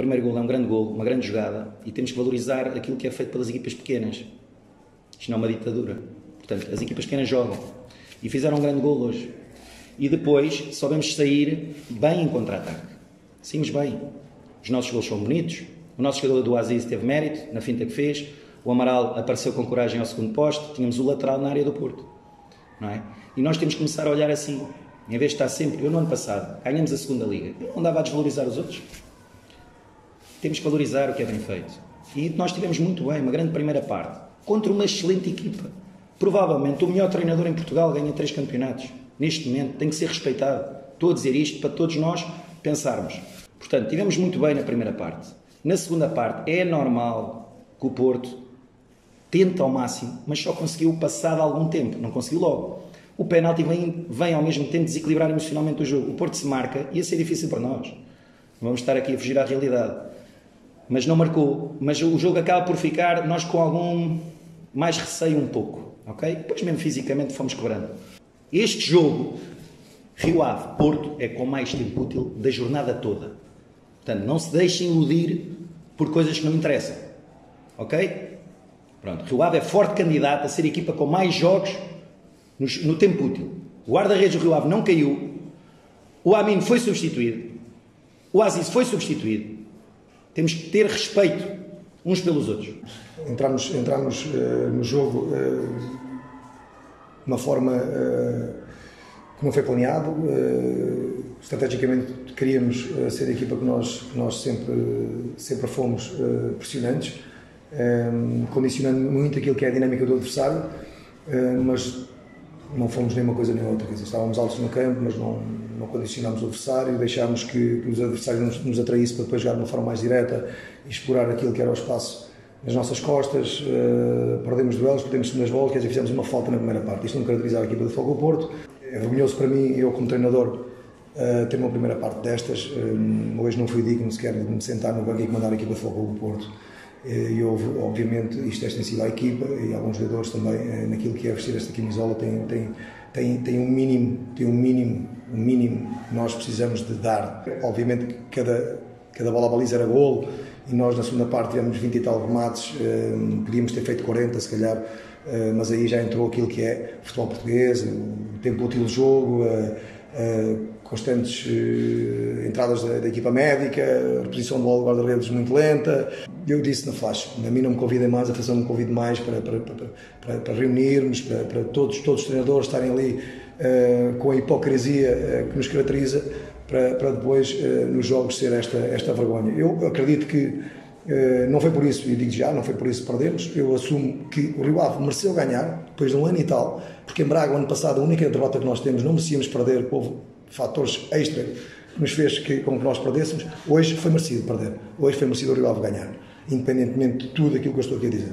primeiro gol é um grande gol, uma grande jogada, e temos que valorizar aquilo que é feito pelas equipas pequenas. Isto não é uma ditadura. Portanto, as equipas pequenas jogam. E fizeram um grande gol hoje. E depois soubemos sair bem em contra-ataque. Saímos bem. Os nossos gols são bonitos. O nosso jogador do Aziz teve mérito na finta que fez. O Amaral apareceu com coragem ao segundo poste. Tínhamos o lateral na área do Porto. Não é? E nós temos que começar a olhar assim. Em vez de estar sempre. Eu, no ano passado, ganhamos a segunda liga. Eu não dava a desvalorizar os outros. Temos que valorizar o que é bem feito. E nós tivemos muito bem, uma grande primeira parte. Contra uma excelente equipa. Provavelmente o melhor treinador em Portugal ganha três campeonatos. Neste momento, tem que ser respeitado. Estou a dizer isto para todos nós pensarmos. Portanto, tivemos muito bem na primeira parte. Na segunda parte, é normal que o Porto tente ao máximo, mas só conseguiu passado algum tempo, não conseguiu logo. O penalti vem, vem ao mesmo tempo desequilibrar emocionalmente o jogo. O Porto se marca, ia ser difícil para nós. Vamos estar aqui a fugir à realidade. Mas não marcou. Mas o jogo acaba por ficar, nós com algum mais receio um pouco. Ok? Depois mesmo fisicamente fomos quebrando. Este jogo, Rio Ave, Porto, é com mais tempo útil da jornada toda. Portanto, não se deixem iludir por coisas que não interessam. Ok? Pronto, Rio Ave é forte candidato a ser a equipa com mais jogos no, no tempo útil. O guarda-redes do Rio Ave não caiu. O Amin foi substituído. O Aziz foi substituído. Temos que ter respeito uns pelos outros. Entramos, entramos uh, no jogo uh, de uma forma uh, que não foi planeado. estrategicamente queríamos ser a equipa que nós, que nós sempre, sempre fomos pressionantes, condicionando muito aquilo que é a dinâmica do adversário, mas não fomos nem uma coisa nem outra. Dizer, estávamos altos no campo, mas não, não condicionámos o adversário, deixámos que, que os adversários nos, nos atraíssem para depois jogar de uma forma mais direta e explorar aquilo que era o espaço nas nossas costas. Uh, perdemos duelos, perdemos segundas voltas, quer dizer, fizemos uma falta na primeira parte. Isto não caracterizava a equipa do Fogo Porto. É vergonhoso para mim, eu como treinador, uh, ter uma primeira parte destas. Uh, hoje não fui digno sequer de me sentar no banco e comandar a equipa do Fogo Porto. E houve, obviamente, isto é extensivo à equipa e alguns jogadores também, naquilo que é vestir esta camisola, têm, têm, têm, têm um mínimo, têm um mínimo o mínimo que nós precisamos de dar. Obviamente que cada, cada bola à baliza era golo e nós na segunda parte tivemos 20 e tal remates, eh, podíamos ter feito 40 se calhar, eh, mas aí já entrou aquilo que é futebol português, o tempo útil do jogo, constantes entradas da, da, equipa médica, reposição de bola de guarda-redes muito lenta. Eu disse na flash, a mim não me convidem mais, a fazer não me convide mais para, para, para, para reunirmos, para, todos, todos os treinadores estarem ali uh, com a hipocrisia uh, que nos caracteriza para depois uh, nos jogos ser esta, esta vergonha. Eu acredito que não foi por isso, e digo já, não foi por isso que perdemos. Eu assumo que o Rio Ave mereceu ganhar, depois de um ano e tal, porque em Braga, o ano passado, a única derrota que nós temos, não merecíamos perder, houve fatores extra que nos fez que, com que nós perdêssemos. Hoje foi merecido perder, hoje foi merecido o Rio Ave ganhar, independentemente de tudo aquilo que eu estou aqui a dizer.